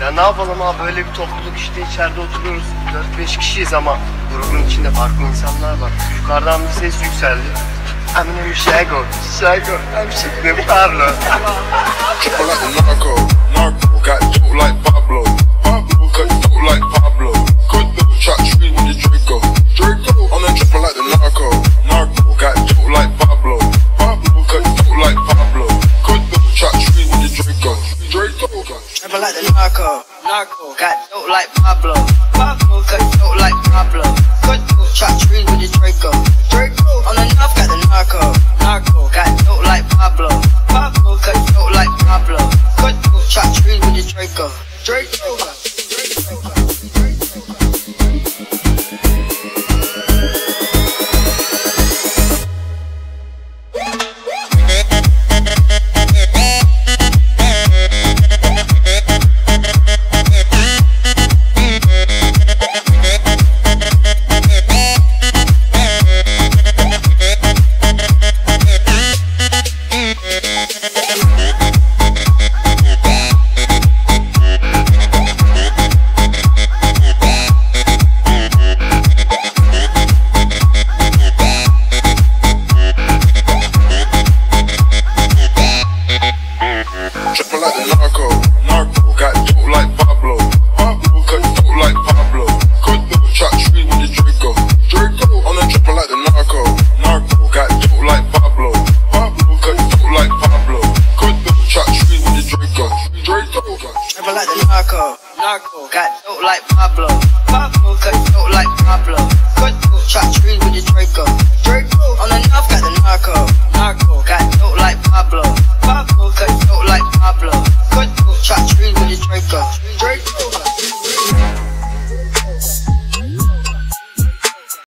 Ya ne yapalım abi böyle bir topluluk işte içeride oturuyoruz. 4-5 kişiyiz ama grubun içinde farklı insanlar var. Yukarıdan bir ses yükseldi. I'm in Chicago, Chicago, I'm Chicago, Pablo. Chopper like the narco. Narco. Got dope like Pablo. Pablo. Cut dope like Pablo. Cut dope. Chop trees with the Draco. Paco, narco, got dope like Pablo. Pablo got dope like